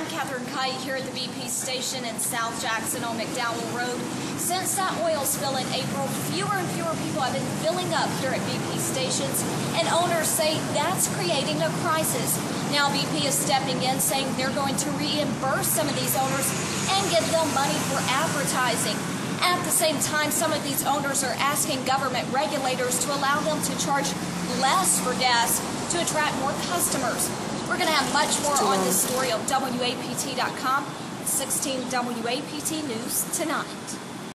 Kathryn Kight here at the BP station in South Jackson on McDowell Road. Since that oil spill in April, fewer and fewer people have been filling up here at BP stations, and owners say that's creating a crisis. Now BP is stepping in, saying they're going to reimburse some of these owners and give them money for advertising. At the same time, some of these owners are asking government regulators to allow them to charge less for gas to attract more customers. We're going to have much more on this story on WAPT.com. 16 WAPT News tonight.